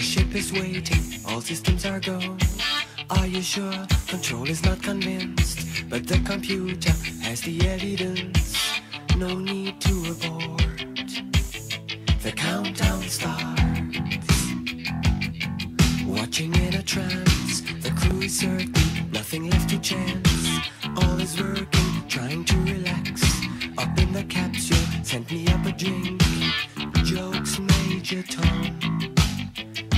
ship is waiting, all systems are go. Are you sure? Control is not convinced, but the computer has the evidence. No need to abort. The countdown starts. Watching in a trance, the crew is certain, nothing left to chance. All is working, trying to relax. Up in the capsule, sent me up a drink. Jokes, Major Tom.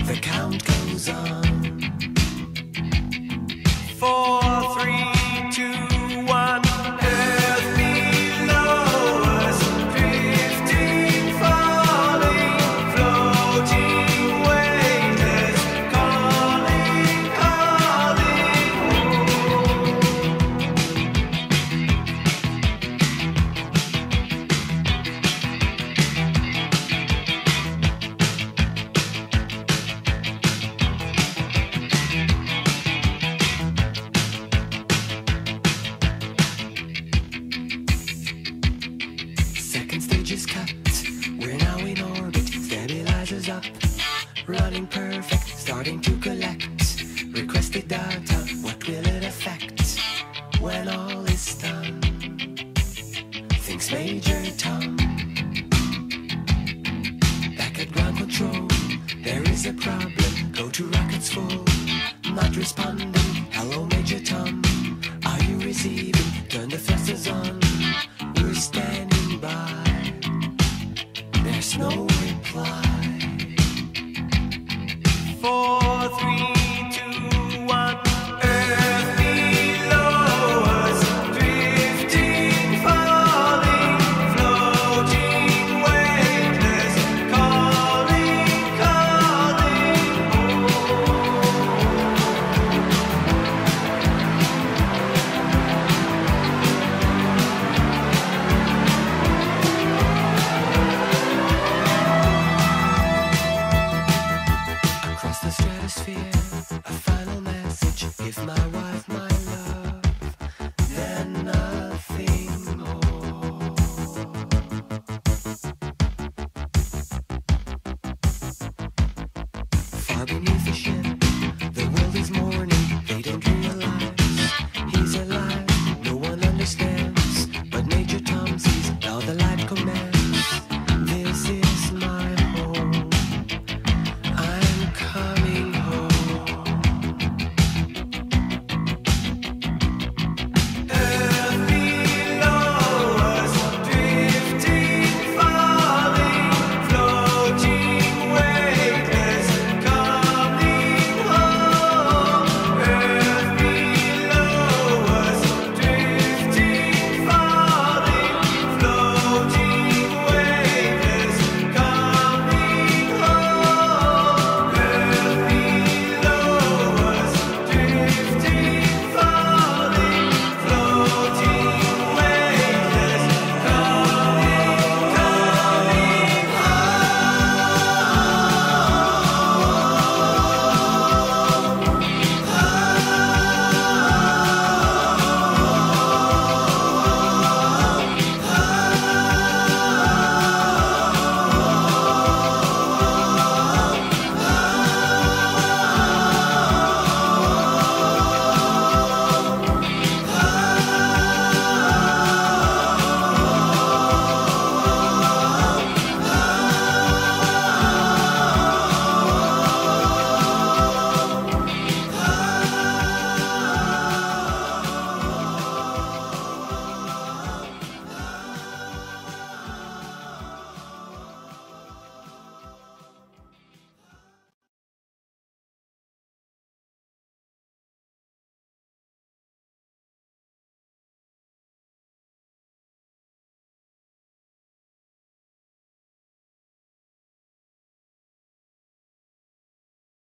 The count goes on. Four, three, Is cut. We're now in orbit. Stabilizers up. Running perfect. Starting to collect. Requested data. What will it affect when all is done? Thinks Major Tom. Back at ground control. There is a problem. Go to rockets full. Not responding. Hello, Major Tom. Are you receiving? Turn the thrusters on.